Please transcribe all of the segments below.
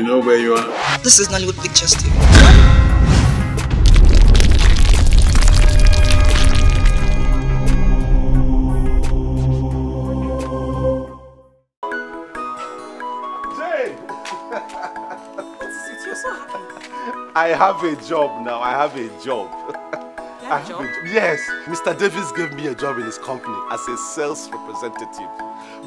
You know where you are? This is Nollywood Pictures TV. I have a job now. I have a job. Have a job? Yes, Mr. Davis gave me a job in his company as a sales representative.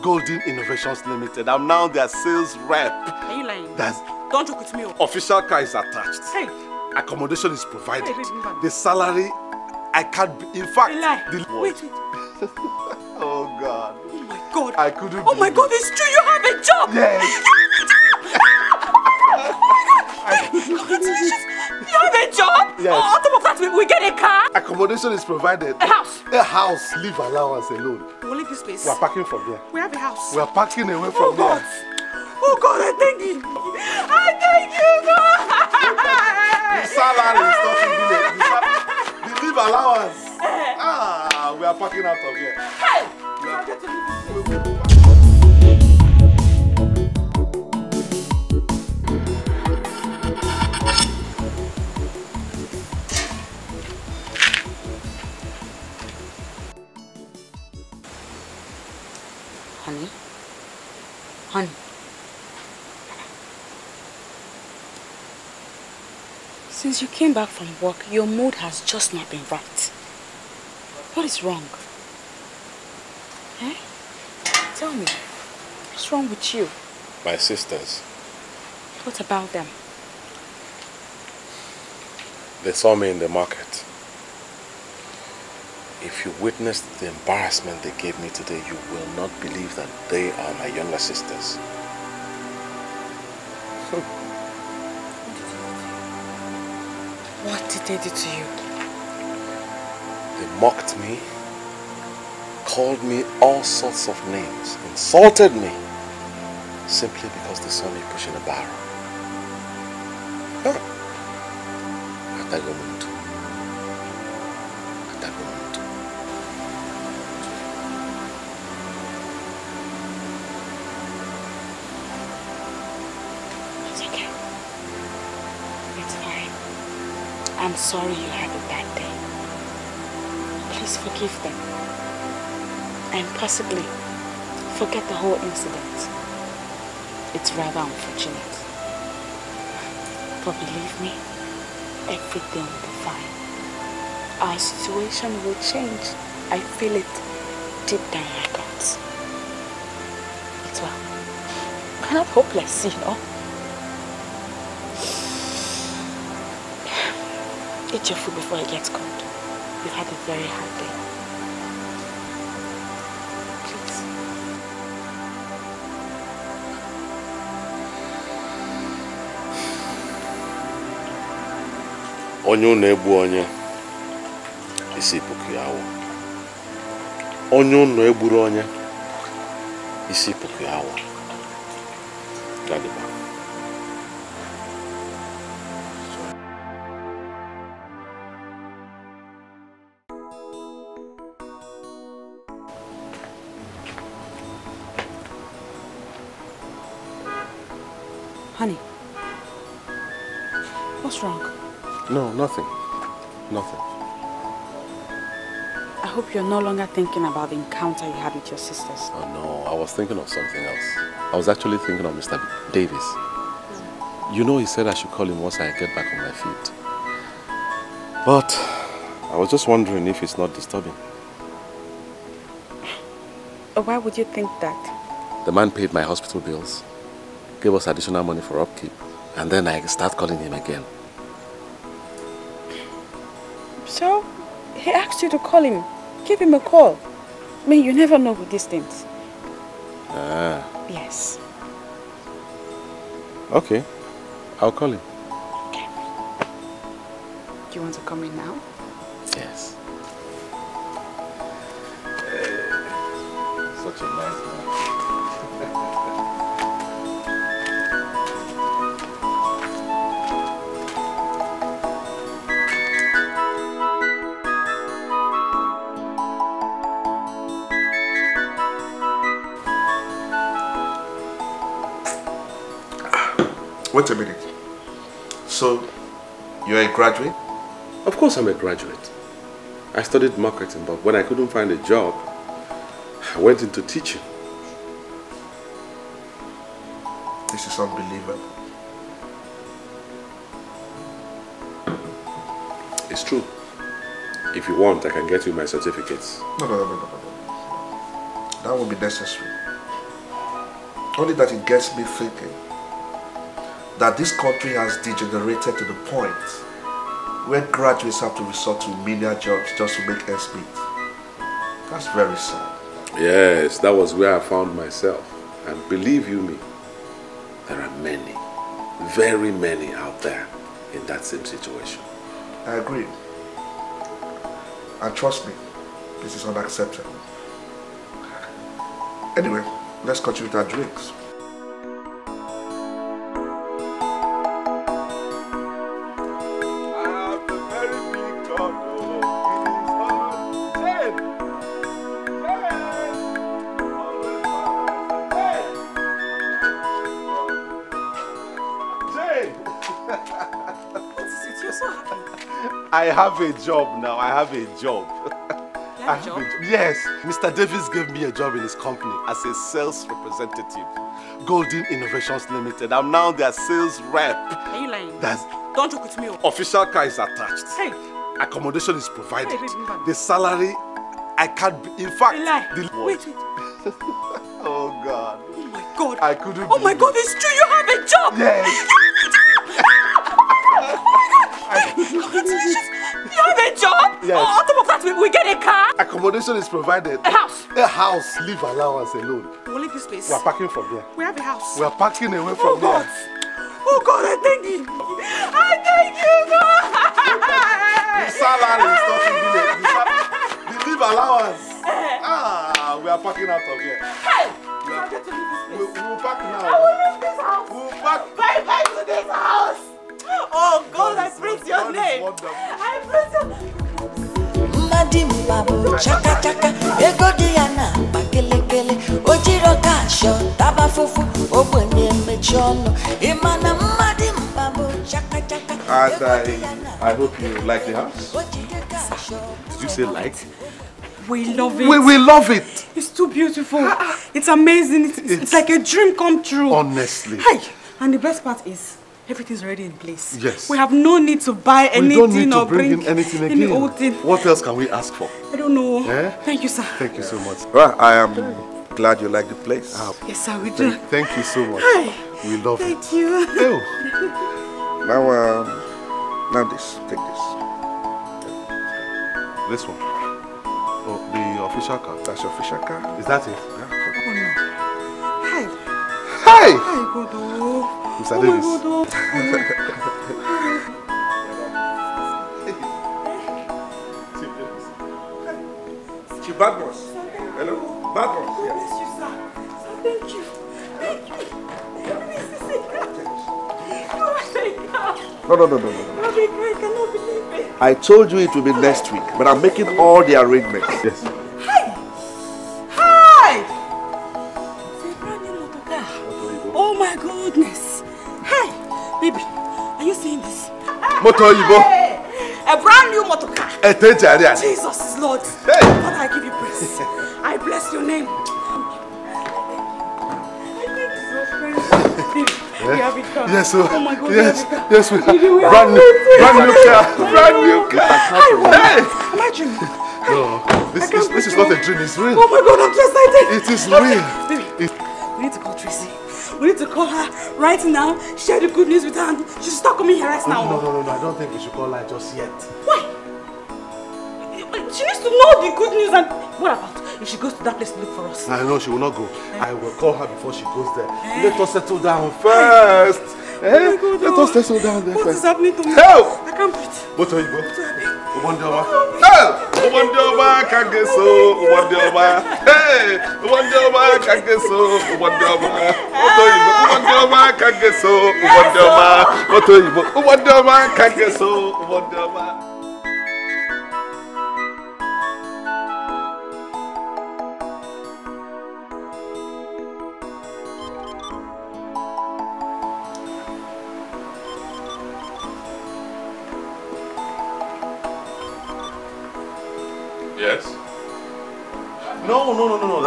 Golden Innovations Limited. I'm now their sales rep. Are you lying? That's Don't joke with me. oh. official car is attached. Hey, Accommodation is provided. Hey, the salary, I can't be. In fact, the Wait, wait. Oh God. Oh my God. I couldn't. Oh my God, it's true. You have a job. Yes. You have a job. Yes. Oh, on top of that, we, we get a car. Accommodation is provided. A house. A house. Leave allowance alone. We'll leave this place. We are parking from there. We have a house. We are parking away Oh from God. there. Oh God, I thank you. I thank you, The God. salary is not even the, the, the leave allowance. Ah, we are parking out of here. Hey. To leave this Since you came back from work, your mood has just not been right. What is wrong? Eh? Tell me, what's wrong with you? My sisters, What about them? they saw me in the market. If you witnessed the embarrassment they gave me today, you will not believe that they are my younger sisters. What did they do to you? They mocked me, called me all sorts of names, insulted me, simply because they saw me pushing a barrel. Huh. I'm sorry you had a bad day. Please forgive them. And possibly forget the whole incident. It's rather unfortunate. But believe me, everything will be fine. Our situation will change. I feel it deep down my guts. It's well. Kind of hopeless, you know. Eat your food before it gets cold. You've had a very hard day. Onye unu egbu onye isi puku ya awụ onye unu egburu onye isi puku ya awụ Gadiba. No nothing nothing I hope you're no longer thinking about the encounter you had with your sisters. oh no i was thinking of something else i was actually thinking of mr davis you know he said i should call him once i get back on my feet but i was just wondering if it's not disturbing Why would you think that? The man paid my hospital bills, gave us additional money for upkeep, and then I start calling him again. So, he asked you to call him. Give him a call. I mean, you never know with these things. Ah, Yes. okay. I'll call him. Okay. Do you want to come in now? Yes. Such a nice man. You're a graduate? Of course I'm a graduate. I studied marketing, but when I couldn't find a job, I went into teaching. This is unbelievable. It's true. If you want, I can get you my certificates. No, no, no, no, no, no. That won't be necessary. Only that it gets me thinking that this country has degenerated to the point where graduates have to resort to menial jobs just to make ends meet. That's very sad. Yes, that was where I found myself. And believe you me, there are many, very many out there in that same situation. I agree. And trust me, this is unacceptable. Anyway, let's continue with our drinks. I have a job now. I have a job. I have job? a job. Yes, Mr. Davis gave me a job in his company as a sales representative. Golden Innovations Limited. I'm now their sales rep. Are you lying? That's Don't joke with me. oh. official car is attached. Hey, Accommodation is provided. Hey, the salary, I can't. Be, in fact, lie. the Wait, wait. Oh God, Oh my God. I couldn't. Oh my God, it's true. You have a job. Yes. Congratulations. You have a job. Yes. Oh, on top of that, we, we get a car. Accommodation is provided. A house. A house. Leave allowance alone. We'll leave this place. We are parking from there. We have a house. We are parking away Oh from God. there. Oh God, I thank you. I thank you, God. The salary is not even the, the, leave allowance. Ah, we are parking out of here. Hey, you are going to leave this We, we will park I now. will leave this house. We will park. Bye bye to this house. Oh God, I is- praise your name. I praise your mmadụ mbabụ chakachaka ego dị ya na akpa kelekele o jiri ọka ashọ taba fụfụ ogbenye emechi ọnụ ịma na mmadụ mbabụ chakachaka And ego dị ya I, I hope you like the house. Did you say like? We love it. We, we love it. It's too beautiful. It's amazing. It's, it's, It's- like a dream come true. Honestly. Hi. And the best part is, everything's already in place. Yes. We have no need to buy anything We don't need to or bring bring in anything any old thing. What else can we ask for? I don't know. Eh? Thank you, sir. Thank you so much. Well, I am glad you like the place. Ah, Yes, sir, we do. Thank, thank you so much. Hi. We love it. Thank you. Oh, Now, um, now this, take this. this one. Oh, the official car. That's your official car. Is that it? Oh, no. Hi. Hey! Hi, God. Oh. Mr. Oh, Davis. my God. Oh. Chief Badmos. Hello? Badmos. Yes. Bless you, sir. Sir, thank you. Thank you. This is a car. You are a car. No, no, no, no, no. no. You are a car. I cannot believe it. I told you it will be next week, but I'm making all the arrangements. Yes. Motor Ibo. A brand new motor car. Jesus is Lord. Hey! Father, I give you praise. I bless your name. We have it car. Yes, so, Oh my God, yes, we have it car. yes, we we brand have new, brand new car, brand new car. Hey! Imagine. No, this can't is this is not a dream. It's real. Oh my God, I'm so excited. It is real. Baby, It- we need to call Tracy. We need to call her right now, share the good news with her, and she should start coming here right now. No, no, no, no. I don't think we should call her just yet. Why? She needs to know the good news and what about if she goes to that place to look for us? I know she will not go. I will call her before she goes there. Let us settle down first. Eh? Oh Let us settle down there. What is happening to me? Help! I can't breathe. What are you going? Uwandeoba. Help! Uwandeoba kageso. Uwandeoba. Hey! Uwandeoba kageso. Uwandeoba. What are you going? Uwandeoba kageso. Uwandeoba. What are you going? Uwandeoba kageso. Uwandeoba.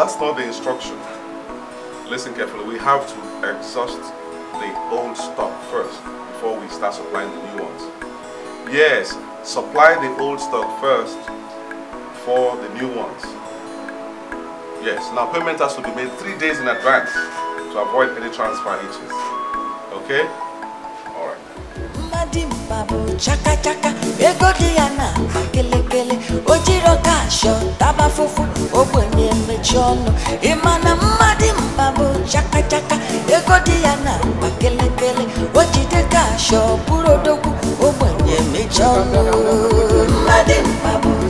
That's not the instruction. Listen carefully. We have to exhaust the old stock first before we start supplying the new ones. Yes, supply the old stock first for the new ones. Yes, now payment has to be made three days in advance to avoid any transfer issues. Okay? Chaka chaka, egodi chakachaka egodiana makelekele ojiro kasho taba fufu ogbenye emechi ọnụ. Ịmana chaka, mba bụ chakachaka egodiana makelekele ojide kasho bụrụ odogwu ogbenye emechi ọnụ.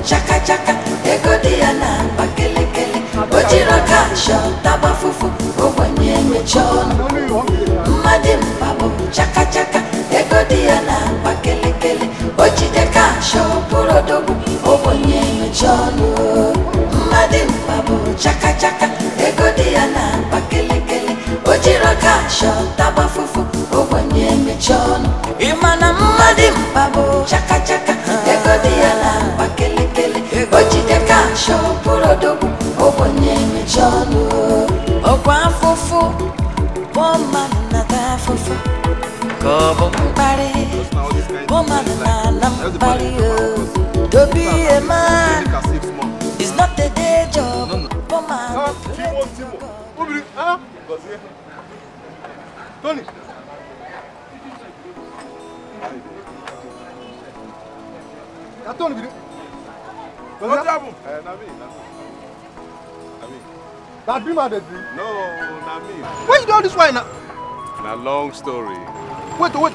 Chaka chaka, egodi chakachaka egodiana makelekele ojiro kasho taba fufu ogbenye emechi ọnụ. Mmadụ mba chaka. chakachaka kashọ bụrụ odogwu ogbenye emechi ọnụ mmadụ mkpa bụ chaka ego dị ya na-akpa kelekele o jiri kashọ taba fụfụ ogbenye emechi ọnụ ịma na mmadụ mkpa bụ chaka chaka ego dị ya na-akpa kelekele o jide kashọ bụrụ odogwu ogbenye emechi ọnụ ọkwa afụfụ bụ mmadụ na-ata afụfụ ka ọ bụ na-ana mkparị o dobe ihe man is not a day job bụ mmadụ Tony! Tony, bidu. What happened? Uh, na me, na me. Na me. That I dey dream. No, na me. Why you do all this wine now? Na long story. Wait, wait.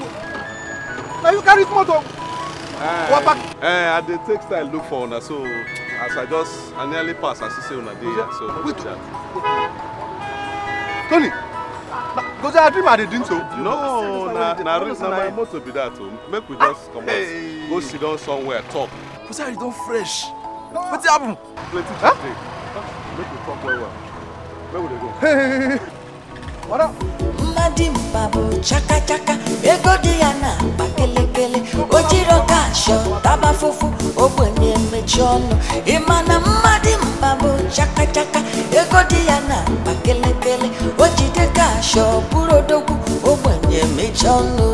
Now you carry motor. Eh, What back? Eh, I dey take style look for una so as I just I nearly pass as you say una dey here so no be that. Tony. Because I dream I dey drink so. No, na na na my motor be that o. Make we just comot go sit down somewhere talk. Because I don fresh. Wetin happen? Plenty to take. Make we talk well well. Where we dey go? Hey. What up? mmadimba bụ chaka chaka. Ego dị ya na akpa kelekele o jiri ọka ashọ taba fụfụ ogbenye emechi ọnụ ịma na mmadimba bụ chaka chaka. Ego dị ya na akpa kelekele o jide ka ashọ bụrụ odogwu ogbenye emechi ọnụ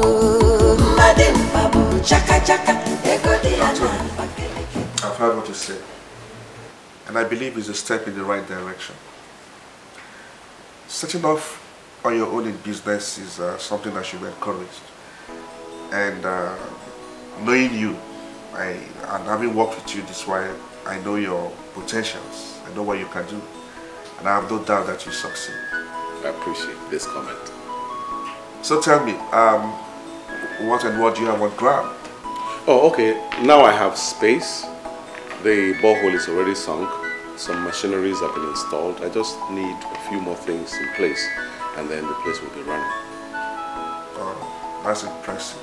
mmadimba bụ chaka chaka. Ego dị ya na akpa kelekele I've heard what you said, and I believe it's a step in the right direction. Setting off on your own in business is uh, something that should be encouraged. And uh, knowing you, I, and having worked with you this while, I know your potentials. I know what you can do, and I have no doubt that you succeed. I appreciate this comment. So tell me, um, what and what do you have on ground? Oh, okay. Now I have space. The borehole is already sunk. Some machineries have been installed. I just need a few more things in place, and then the place will be running. Oh, that's impressive.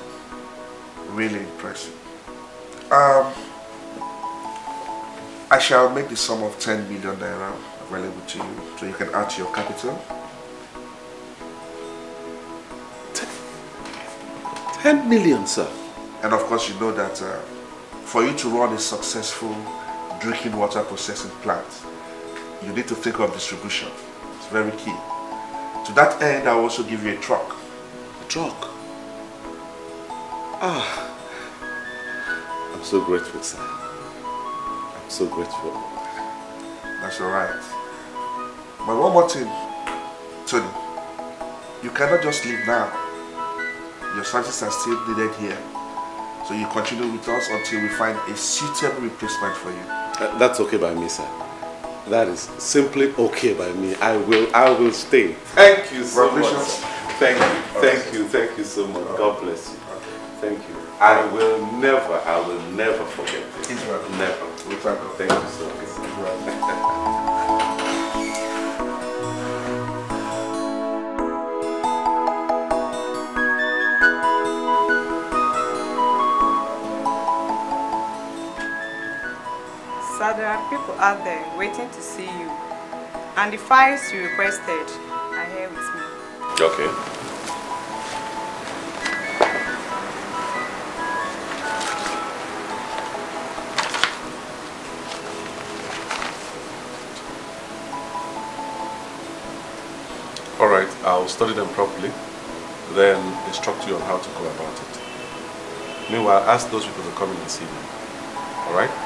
Really impressive. Um, I shall make the sum of 10 million naira available to you so you can add to your capital. 10 million, sir. And of course, you know that uh, for you to run a successful drinking water processing plant, you need to think of distribution. It's very key. To that end, I will also give you a truck. A truck. Ah. I'm so grateful, sir. I'm so grateful. That's all right. But one more thing, Tony. You cannot just leave now. Your services are still needed here. So you continue with us until we find a suitable replacement for you. Uh, that's okay by me, sir. That is simply okay by me. I will I will stay. Thank you so much. Thank you. Thank you. Thank you so much. God bless you. Thank you. I will never, I will never forget this. Never. We thank God. Thank you so much. there are people out there waiting to see you. And the files you requested are here with me. Okay. All right, I'll study them properly, then instruct you on how to go about it. Meanwhile, ask those people to come in and see me. All right?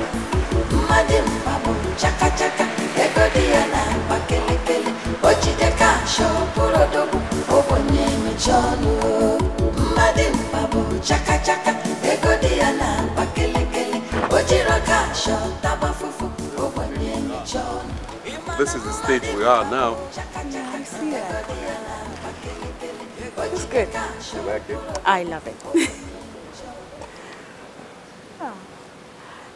ogbenye emechi ọnụ mmadụ mbabụ chaka chaka ego dị ya na akpa kelekele o jiri ka taba fụfụ ogbenye emechi ọnụ This is the stage we are now. I see that. It's good. You like it? I love it. Oh.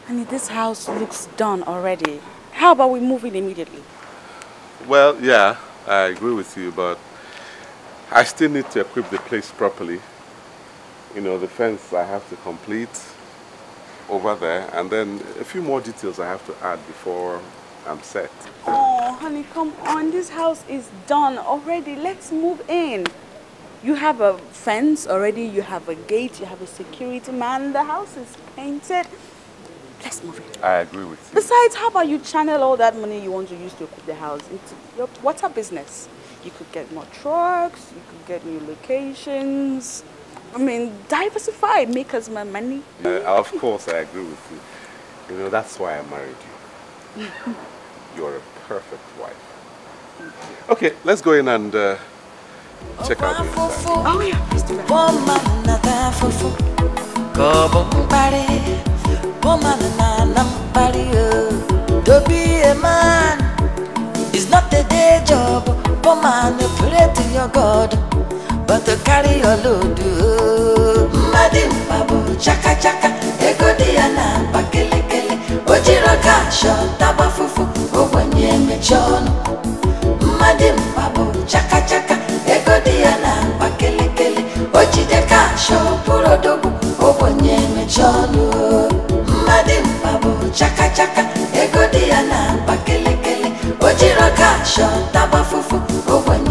And this house looks done already. How about we move in immediately? Well, yeah, I agree with you, but I still need to equip the place properly. You know, the fence I have to complete over there, and then a few more details I have to add before I'm set. Oh, honey, come on. This house is done already. Let's move in. You have a fence already. You have a gate. You have a security man. The house is painted. Let's move in. I agree with you. Besides, how about you channel all that money you want to use to equip the house into your water business? You could get more trucks. You could get new locations. I mean, diversify. Make us more money. Uh, of course, I agree with you. You know, that's why I married you. You're a perfect wife. Okay, let's go in and uh, check out the inside. Oh yeah, let's do that. Woman Woman pray to your God But to carry your load. Mmadi mbabu chaka chaka Ego ya na akpa kele kele. Ojiro kasho taba fufu Ogbenye emechi ọnụ mmadụ mkpabụ chaka chaka ego dị ya na akpa kelekele o jide ka ashọ bụrụ odogwu ogbenye emechi ọnụ mmadụ chaka chaka ego dị na akpa kelekele o jiri taba fụfụ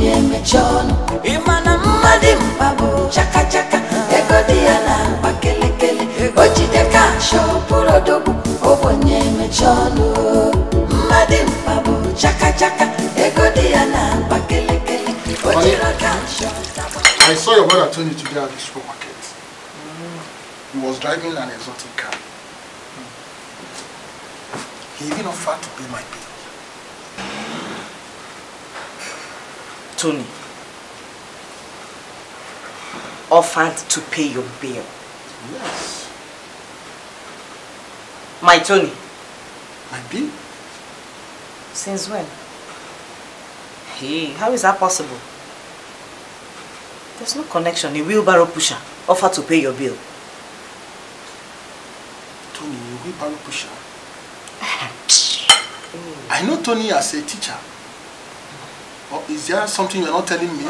ogbenye emechi ọnụ ịma na mmadụ mkpabụ chaka chaka. Ego dị ya na akpa kelekele o jide ka ashọ bụrụ odogwu ogbenye emechi ọnụ mmadụ mkpabụ chaka chaka. Ego dị ya na akpa kelekele o jiri ka ashọ taba I saw your brother Tony today at the supermarket. He was driving an exotic car. He even offered to pay my bill. Tony offered to pay your bill. Yes. My Tony, My bill? since when? Hey, how is that possible? There's no connection. A wheelbarrow pusher offered to pay your bill. Tony, you wheelbarrow pusher. I know Tony as a teacher. Or is there something you're not telling me?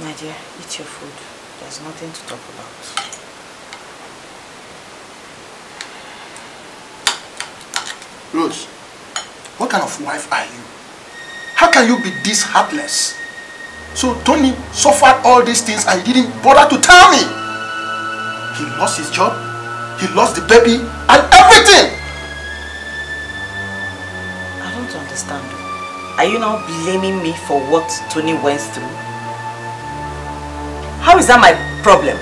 My dear, eat your food. There's nothing to talk about. Rose, what kind of wife are you? How can you be this heartless? So Tony suffered all these things and he didn't bother to tell me. He lost his job, he lost the baby, and everything. Are you now blaming me for what Tony went through? How is that my problem?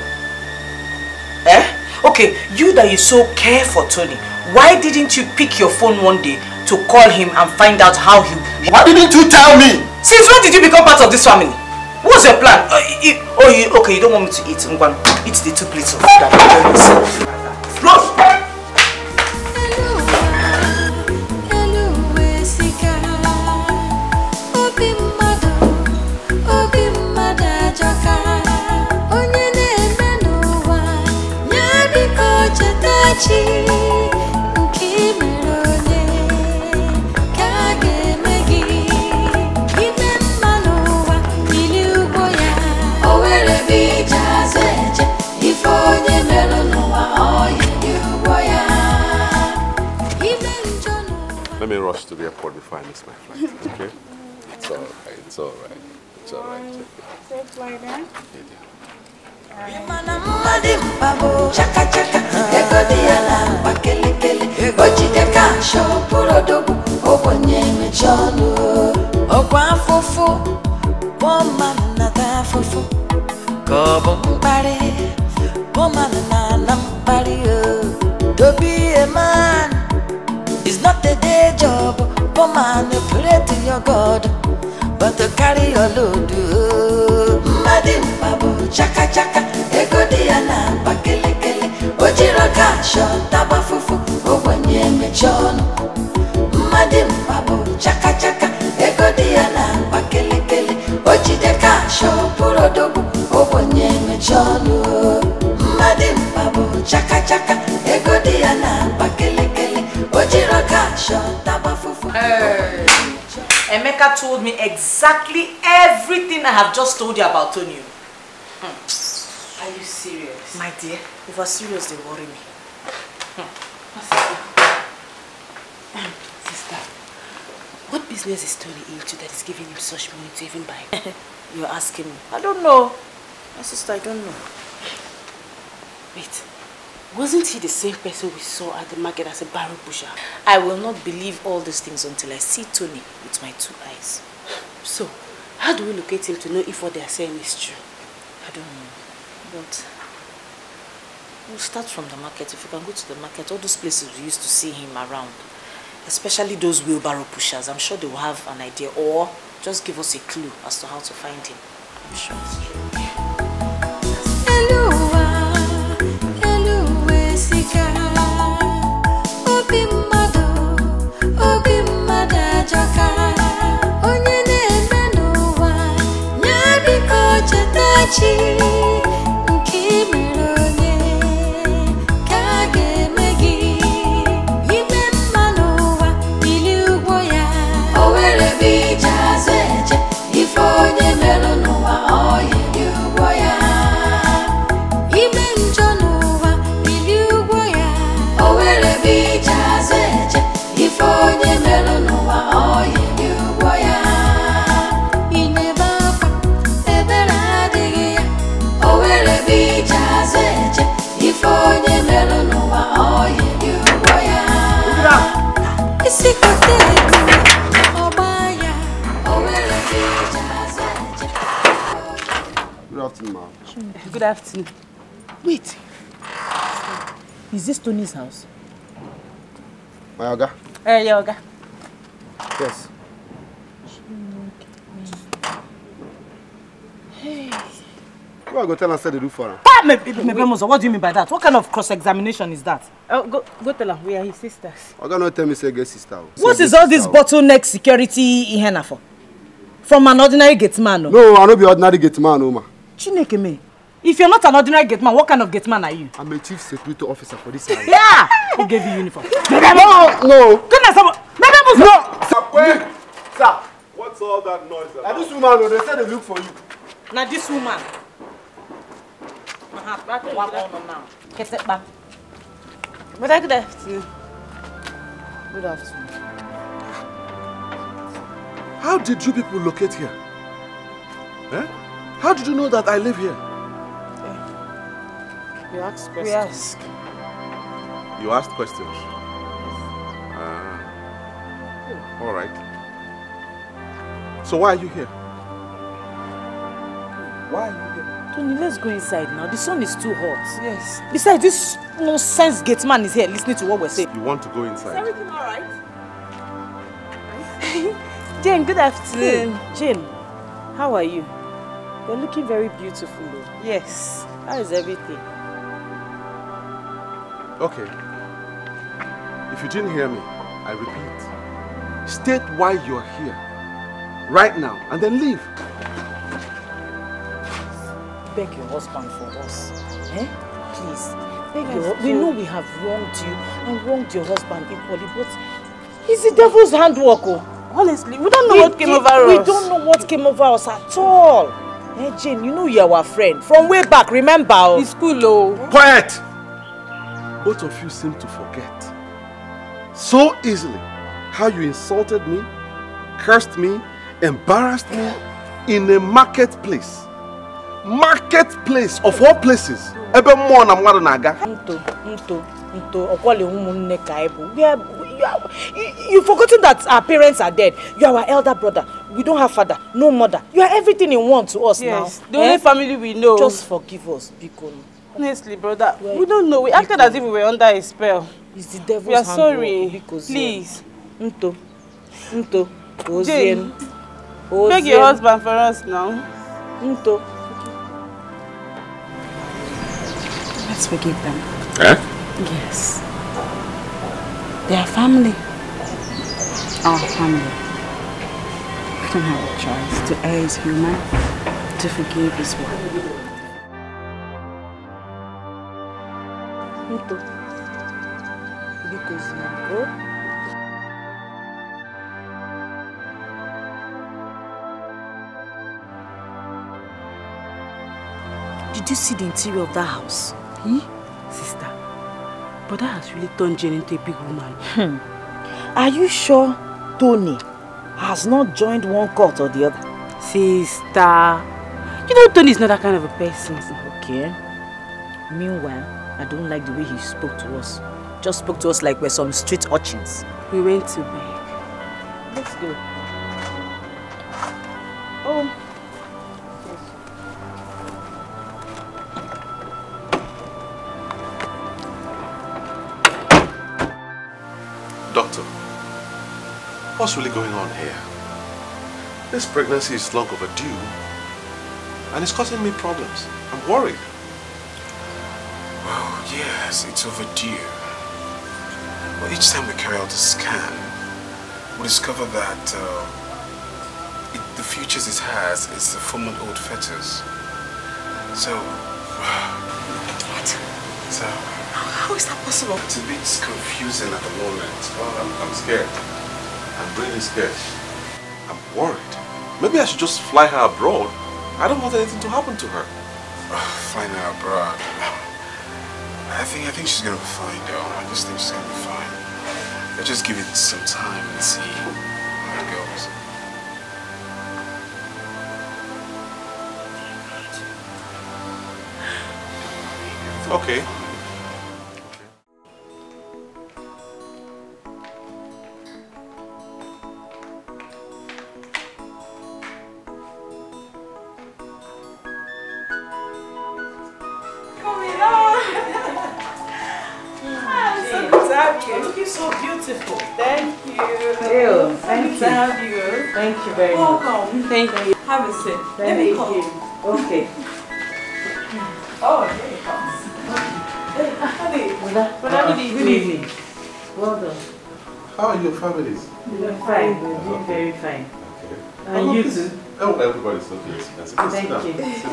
Eh? Okay, you that you so care for Tony, why didn't you pick your phone one day to call him and find out how he... Why didn't you tell me? Since when did you become part of this family? What's your plan? Uh, i- oh, you, okay, you don't want me to eat. Ngwan, eat the two plates of food. Very sick. Rose! Rush to the airport before I miss my flight, okay? It's all right, it's all right. It's all right. It's okay. Safe flight, eh? Mana mmadụ mkpagbu chaka chaka ego dị ya na mkpa kelekele o jide kasha bụrụ odogwu ogbenye emechi ọnụ ọkwa afụfụ kpọọ mmadụ afụfụ ka ọ bụ mkparị kpọọ mmadụ na ana mkparị o to be a It's not a day job, poor man, pray to your God, but to carry your load. Oh. Madim Babu, Chaka Chaka, Ego Diana, Pakelekele, Ojiro Kasho, Tabafufu, Owenye Mechon. Madim Babu, Chaka Chaka, Ego Diana, Pakelekele, Ojide Kasho, Purodobu, Owenye Mechon. Madim oh. Babu, Chaka Chaka, Ego Diana, Pakelekele, afụfụ Emeka told me exactly everything I have just told you about Tony. Hmm. Are you serious? My dear, if you're serious, they worry me. Sister, what business is Tony into that is giving him such money to even buy? You're asking me. I don't know. My sister, I don't know. Wait, wasn't he the same person we saw at the market as a barrel pusher? I will not believe all these things until I see Tony with my two eyes. So, how do we locate him to know if what they are saying is true? I don't know. But we'll start from the market. If you can go to the market, all those places we used to see him around, especially those wheelbarrow pushers, I'm sure they will have an idea or just give us a clue as to how to find him. I'm sure it's true. 心。Good afternoon. Wait. Is this Tony's house? My Oga? Eh, yeah, Oga. Yes. Hey. You are going to tell us what they do for her. Ah, Mebemozo, what do you mean by that? What kind of cross-examination is that? Oh, go, go tell her. We are his sisters. Oga not tell me say get sister. o. Say What is all this sister o. bottleneck security in Hena for? From an ordinary gate man, no? No, I no be ordinary gate man, no ma. Chineke me. If you're not an ordinary gate man, what kind of gate man are you? I'm a chief security officer for this area. Yeah! Who gave you uniform? No, no. Goodness, someone. No. Sir, sir. What's all that noise Now about? this woman, oh, they say they look for you. Now this woman. Now. Get it back. But I good afternoon. Good afternoon. How did you people locate here? Eh? How did you know that I live here? You ask questions. We ask. You asked questions. Ah. All right. So why are you here? Why are you here? Tony, let's go inside now. The sun is too hot. Yes. Besides, this nonsense gate man is here listening to what we're saying. You want to go inside? everything all right? Jane, good afternoon. Jane, how are you? You're looking very beautiful. Yes. How is everything? Okay. If you didn't hear me, I repeat. State why you're here. Right now. And then leave. Beg your husband for us. Eh? Please. Beg your We know we have wronged you and wronged your husband equally, but it's the devil's handwork. Oh. Honestly, we don't know We what came did- over We us. don't know what came over us at all. Eh, Jane, you know you're our friend. From way back, remember? oh. It's cool, oh. Quiet! Both of you seem to forget so easily how you insulted me, cursed me, embarrassed me in a marketplace. Marketplace of all places. Ebe mmụọ na mmadụ na-aga. Nto, nto, nto, ọkwọle ụmụnne ka anyị bụ. We are- you are- you- You've forgotten that our parents are dead. You are our elder brother. We don't have father, no mother. You are everything in one to us now. Yes, the only family we know. Just forgive us, Biko. Honestly, brother, we don't know. We acted as if we were under a spell. It's the devil's We are sorry. Biko, Zie. Please. Nto, nto, Jane, Ozien. beg your husband for us now. Nto. Let's forgive them. Eh? Yes. They are family. Our family. We don't have a choice. To err is human. To forgive is one. Nto. Biko. Oh. Did you see the interior of that house? Hmm? Sister, but that has really turned Jane into a big woman. Hmm. Are you sure Tony has not joined one court or the other? Sister, you know Tony is not that kind of a person. Okay. Meanwhile, I don't like the way he spoke to us. Just spoke to us like we're some street urchins. We went to beg. Let's go. Oh. Doctor, what's really going on here? This pregnancy is long overdue and it's causing me problems. I'm worried. Yes, it's overdue. But each time we carry out a scan, we discover that uh, it, the futures it has is a four-month-old fetus. So, what? So, How is that possible? it's a bit confusing at the moment. Well, I'm, I'm scared. I'm really scared. I'm worried. Maybe I should just fly her abroad. I don't want anything to happen to her. Flying her abroad. I think I think she's gonna be fine though. I just think she's gonna be fine. Let's just give it some time and see how it goes. Okay. So beautiful. Thank you. Ew, thank Good to you. have you. Thank you very Welcome. much. Thank you. Have a seat. Let Thank me you. Okay. Oh, here it comes. Hey, honey. Brother, good Good evening. evening. Well done. How are your families? We're fine. We're doing very fine. Okay. Uh, and you too. Oh, everybody's okay. Sit down. Sit down. Thank Sit you. down. Sit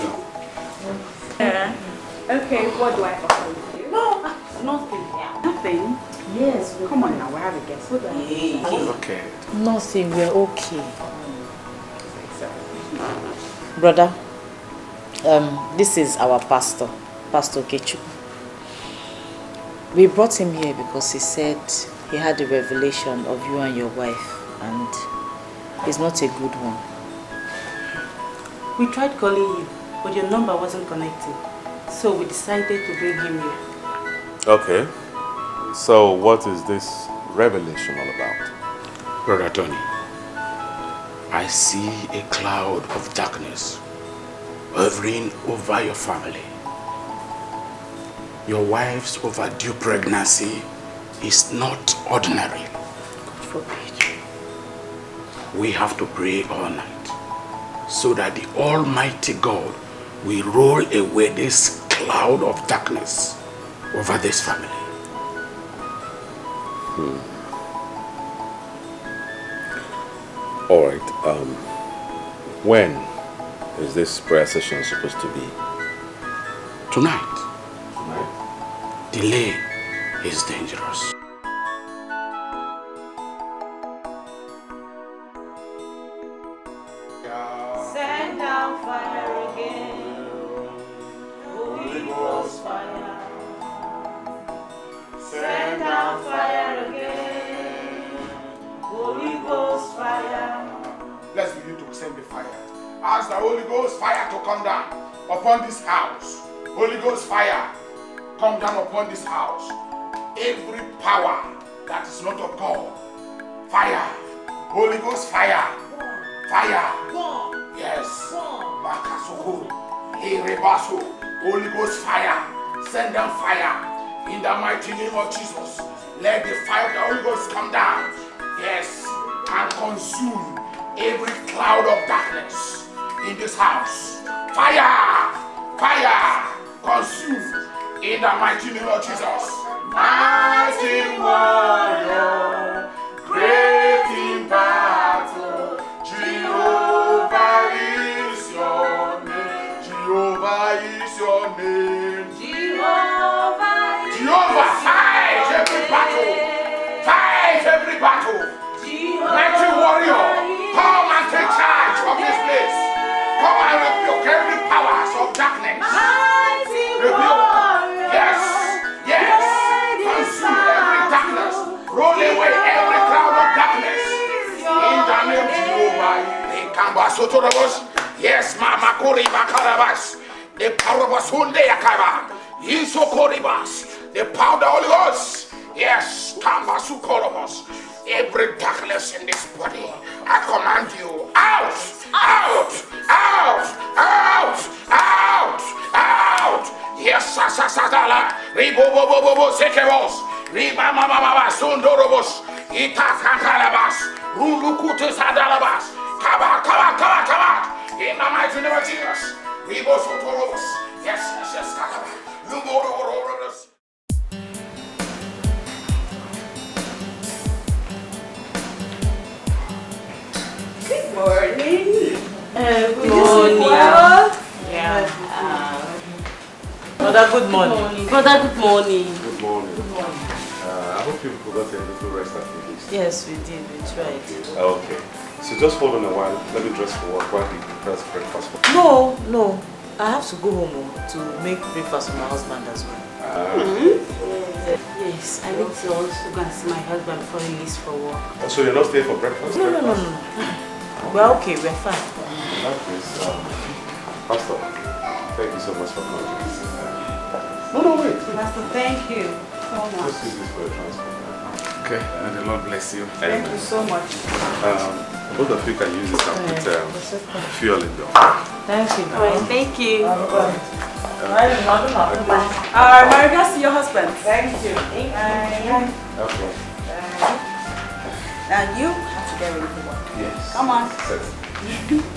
down. Yeah. Okay, what do I offer you? No, nothing. Nothing. Yes. we're Come on now, we have a guest. Okay. Nothing. We're okay. Brother, um, this is our pastor, Pastor Kechu. We brought him here because he said he had a revelation of you and your wife, and it's not a good one. We tried calling you, but your number wasn't connected. So we decided to bring him here. Okay. So, what is this revelation all about? Brother Tony, I see a cloud of darkness hovering over your family. Your wife's overdue pregnancy is not ordinary. God forbid. We have to pray all night so that the Almighty God will roll away this cloud of darkness over this family. All right. Um, when is this prayer session supposed to be? Tonight. Tonight. Delay is dangerous. Upon this house. Every power that is not of God, fire. Holy Ghost fire, fire. Yes. Makasoko, Erebaso, Holy Ghost fire, send them fire in the mighty name of Jesus. Let the fire of the Holy Ghost come down. Yes, and consume every cloud of darkness in this house. Fire! Fire! Consume in the mighty name of Jesus. Mighty warrior, great sotorobos. Yes, Mama Kuriba Karabas. The power of Sunday Akaba. Isokoribas. The power of the Holy Ghost. Yes, Kamba Sukorobos. Every darkness in this body, I command you out, out, out, out, out, out. Yes, Sasadala, Ribo Bobo Bobo Sekebos, Riba Mama Mama Sundorobos, Ita Kankalabas, Rulukutu Sadalabas, Kaba, Kaba, Kaba, Kaba, in the mighty name of Jesus, Ribo Sotorobos, yes, yes, yes, Kaba, Lumborobos. Good morning. Uh, good morning. Yeah. Brother, good morning. Brother, good morning. Good morning. Good Uh, I hope you've forgotten a little rest after this. Yes, we did. We tried. Okay. So just hold on a while. Let me dress for work while he prepares breakfast for No, no. I have to go home oh, to make breakfast for my husband as well. Yes, I need to also go and see my husband before he leaves for work. Oh, so you're not staying for breakfast? No, no, no, no. We're okay. We're fine. That is, um, Pastor, thank you so much for coming. No, no, wait. Pastor, thank you so much. Just use this for your transport. Okay, and the Lord bless you. Thank you so much. Um, both of you can use this and put um, fuel in them. Thank you. All right, thank you. I don't know. I don't know. Uh, my regards to your husband. Thank you. Bye. Okay. Now you have to get ready for work. Yes. Come on.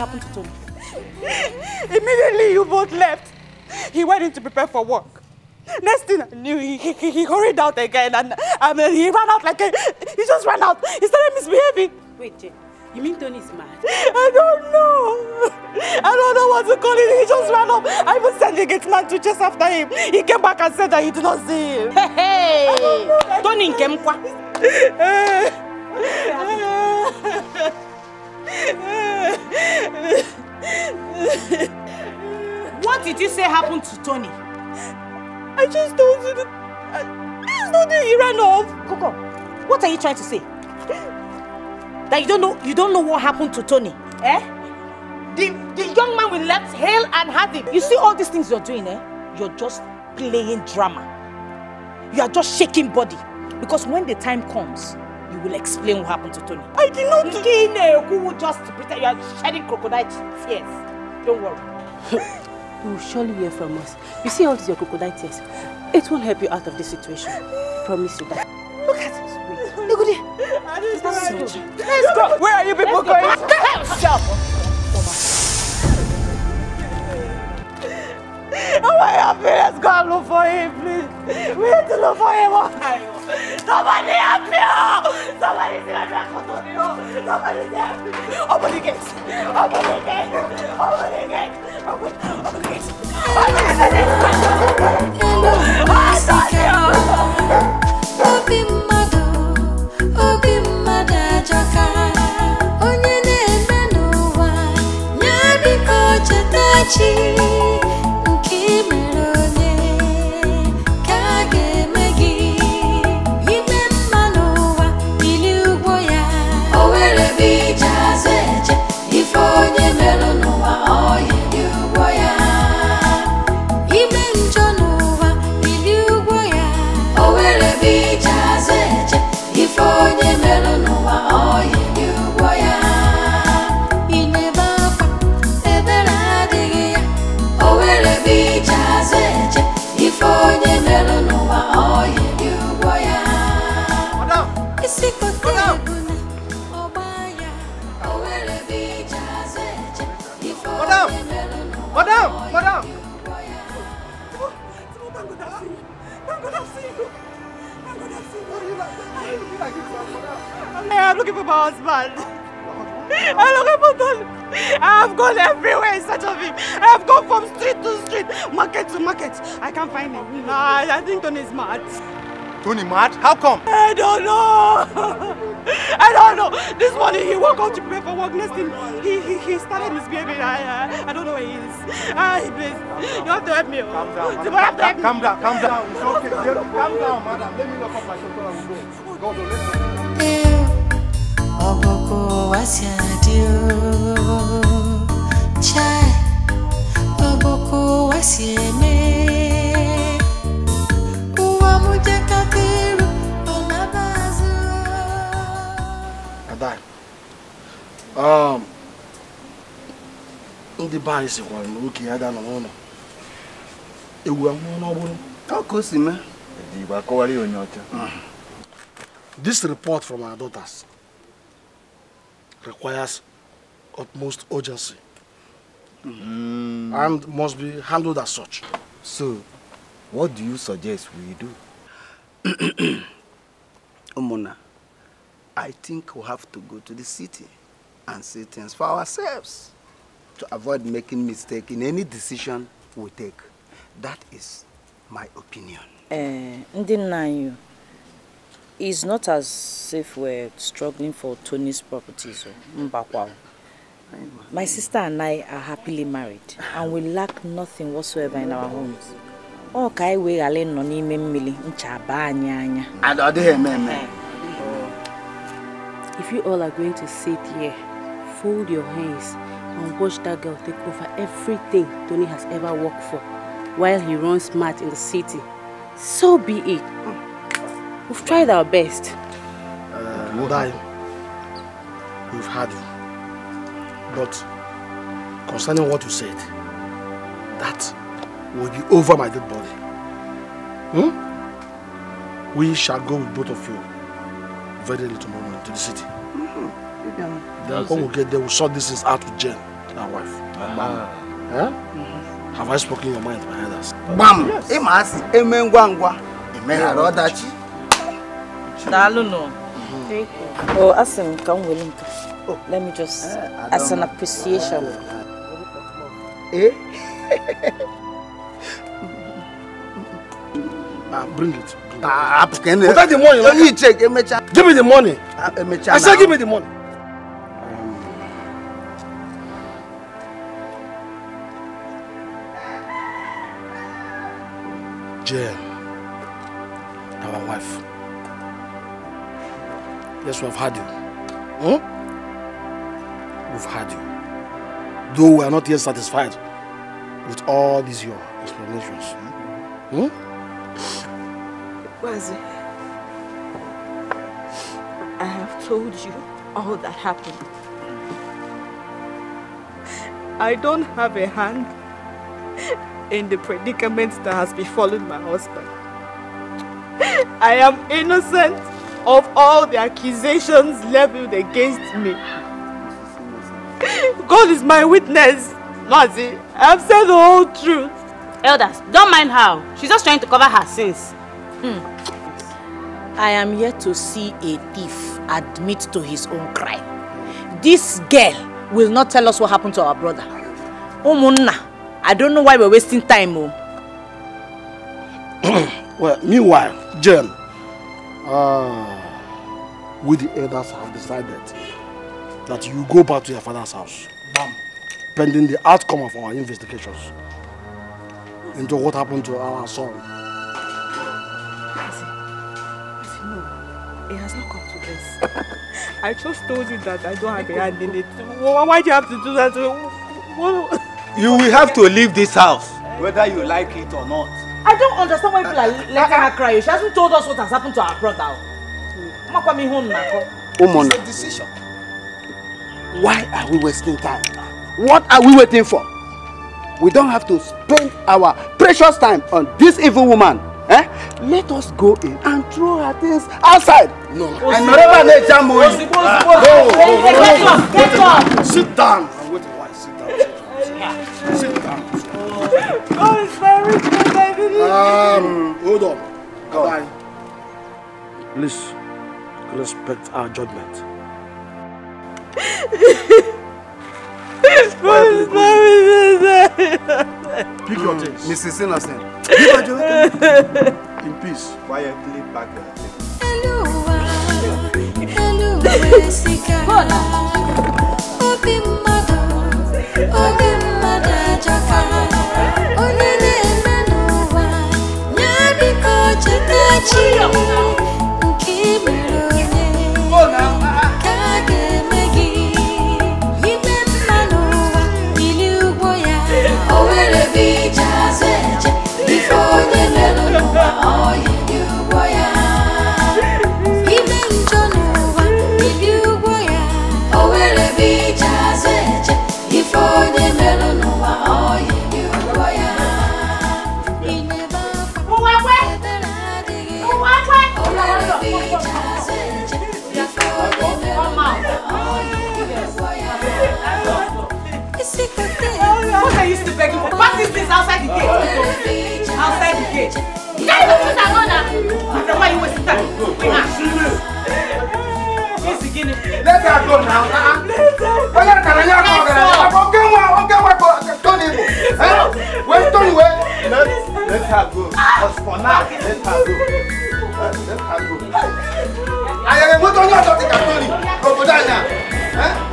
happened to Tony? Immediately you both left. He went in to prepare for work. Next thing I knew, he, he, he hurried out again and, and then he ran out like a, he just ran out. He started misbehaving. Wait, Jane, you mean Tony is mad? I don't know. I don't know what to call it. He just ran off. I even sent the gate man to chase after him. He came back and said that he did not see him. Hey, hey. Tony Nkemkwa. What did you say happened to Tony? I just told you that. I just told you he ran off. Coco, what are you trying to say? That you don't know you don't know what happened to Tony, eh? The the young man we left hale and hearty. You see all these things you're doing, eh? You're just playing drama. You are just shaking body. Because when the time comes, you will explain what happened to Tony. I did not do who will just pretend you are shedding crocodile tears. Don't worry. You will surely hear from us. You see all these your crocodile tears. It won't help you out of this situation. Promise you that. Look at this. Wait. Look at it. Let's go. Where are you people going? Shut Oh God, look for him, please. We need to look for him one time. Somebody help me out! Somebody help me out! Somebody help me! Open the gate! Open the gate! Open the gate! Open, open the gate! Open the gate! Oh, God, no! Open mother, open mother, Joka. Onye na-eme n'ụwa, nye biko chetachi. Looking for my husband. I'm looking for Tony. I have gone everywhere in search of him. I have gone from street to street, market to market. I can't find him. Nah, I think Tony is mad. Tony mad? How come? I don't know. I don't know. This morning he woke up to prepare for work. Next thing he he, he started misbehaving. I, I I don't know where he is. Ah, please, you have to help me. Calm down, You have to help me. Calm down, calm down. It's okay. Calm down, madam. Let me lock up my shelter and we'll go. Go, go, let's go ọbọkọ wá sí adé o. Chai ọbọkọ wá sí ẹmẹ wọ́n mú jẹ́ kákírù ọ̀nà bá zọ. Ada ndị be anyị sikwara na okenye ada nọ n'ụlọ ewu ahụhụ n'ọbụrụ How close, man? This report from our daughters requires utmost urgency and must be handled as such. So, what do you suggest we do? Umuna, I think we have to go to the city and see things for ourselves to avoid making mistake in any decision we take. That is my opinion. Eh, ndị nna anyị it's not as if we're struggling for Tony's properties o mbakwa o My sister and I are happily married and we lack nothing whatsoever in our homes. Ọ ka anyị wee ghara ịnọ n'ime mmiri ncha baa anyị anya. If you all are going to sit here, fold your hands, and watch that girl take over everything Tony has ever worked for while he runs smart in the city, so be it. We've tried our best. Uh, Dai, we've had you. But concerning what you said, that will be over my dead body. Hmm? We shall go with both of you very early tomorrow morning to the city. Then when we get there, we'll sort this things out with Jen, our wife. Eh? Have I spoken your mind, my elders? Gbam! Ịma asị eme ngwa ngwa emeghara ọdachi. Daalụ nụ. Oh, asị m ka m were nke. Let me just, as an appreciation. Eh? Ah, bring it. Ah, apụkene. Without the money, Onye iche ka emecha. Give me the money. Emecha I said give me the money. Jen, our wife. Yes, we've had you. Hmm? We've had you. Though we are not yet satisfied with all these your explanations. Hmm? Mazi, I have told you all that happened. I don't have a hand in the predicament that has befallen my husband. I am innocent of all the accusations leveled against me. God is my witness, Mazi. I have said the whole truth. Elders, don't mind her. She's just trying to cover her sins. Hmm. I am yet to see a thief admit to his own crime. This girl will not tell us what happened to our brother. Umunna, I don't know why we're wasting time. Oh. Well, meanwhile, Jen, uh, we the elders have decided that you go back to your father's house, pending the outcome of our investigations into what happened to our son. It has not come to this. I just told you that I don't have a hand in it. Why why do you have to do that? What? You will have to leave this house, whether you like it or not. I don't understand why people are letting her cry. She hasn't told us what has happened to our brother. Makwa mi home nako. Umona. It's a decision. Why are we wasting time? What are we waiting for? We don't have to spend our precious time on this evil woman. Eh? Let us go in and throw her things outside. No. And wherever they jam on you. Get up, get up. Sit down. I'm waiting. Why? Sit down. Sit down. God Um, hold on. Go Bye. Please, respect our judgment. Pick your things. Mrs. Innocent. In peace. Quietly back there. 我也 outside the gate. Outside the gate. You can't even put her on now. After why you wasting time? Bring ah. her. Let her go now. Uh-uh. Oh, let her go. Okay, well, okay, well, Tony. Eh? Wait, Tony, wait. Let, let her go. Because for now, let her go. Let, let her go. Ah. I am a motor, not a Tony. Oh, Crocodile now. Eh?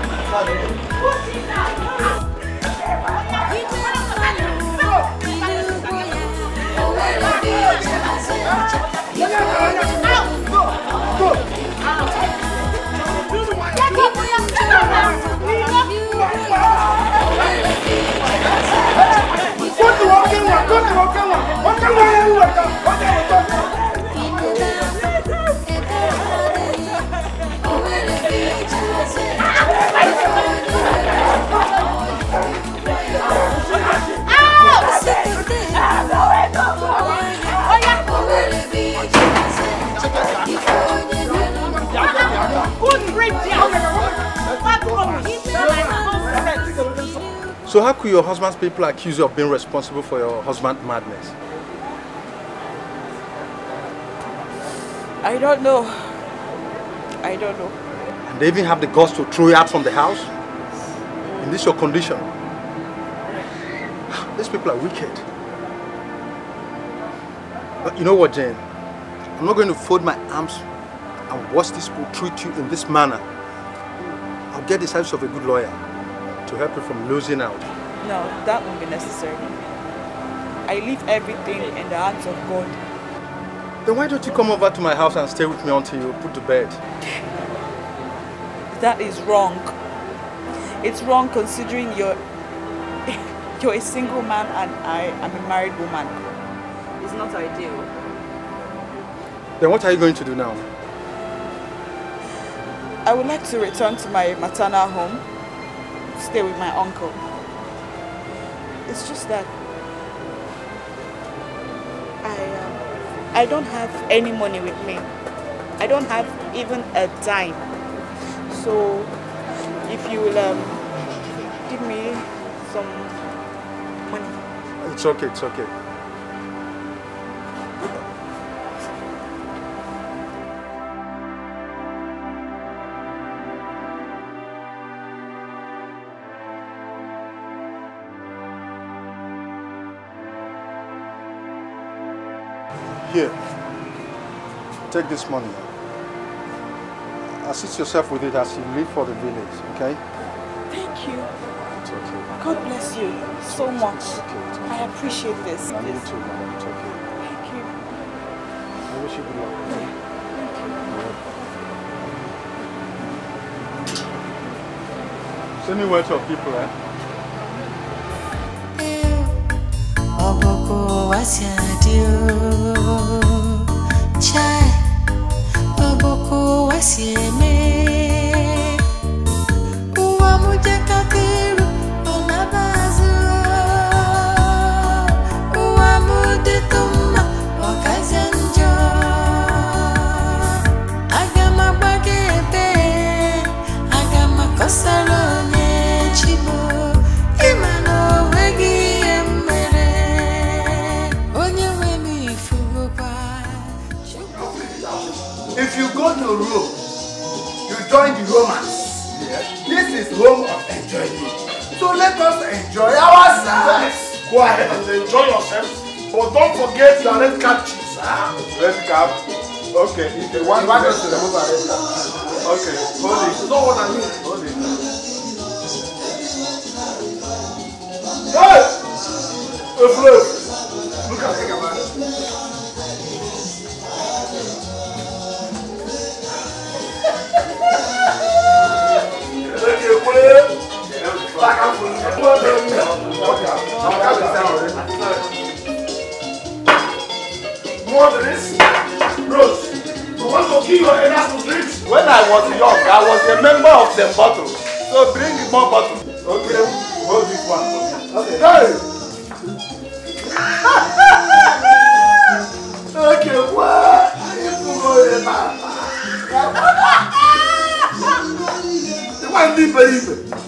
我跟我，我跟我，我跟我。So how could your husband's people accuse you of being responsible for your husband's madness? I don't know. I don't know. And they even have the guts to throw you out from the house? In this your condition? These people are wicked. But you know what, Jane? I'm not going to fold my arms and watch these people treat you in this manner. I'll get the service of a good lawyer to help you from losing out. No, that won't be necessary. I leave everything in the hands of God. Then why don't you come over to my house and stay with me until you put to bed? That is wrong. It's wrong considering you're you're a single man and I am a married woman. It's not ideal. Then what are you going to do now? I would like to return to my maternal home, with my uncle. It's just that I um, I don't have any money with me. I don't have even a dime. So if you will um, give me some money. It's okay, it's okay. Take this money. Assist yourself with it as you leave for the village, okay? Thank you. It's okay. God bless you so much. Okay. I appreciate this. I need to, madam. It's okay. Thank you. I wish you good luck. okay? Send me word to your people, eh? ọbụkụ wasị adị 苦我写 xe. Join the Romans. This is home of enjoyment. So let us enjoy ourselves. Go ahead and enjoy yourself, but don't forget your red cap chips. Huh? Red cap. Okay, if you want, You want us to remove our red cap? Okay, hold it. You know what I mean? Hold it. Hey! Look at me. When I was young, I was a member of the bottle. So bring more bottles. Okay, hold this one. Okay. Hey! okay, what? Pariba, pariba.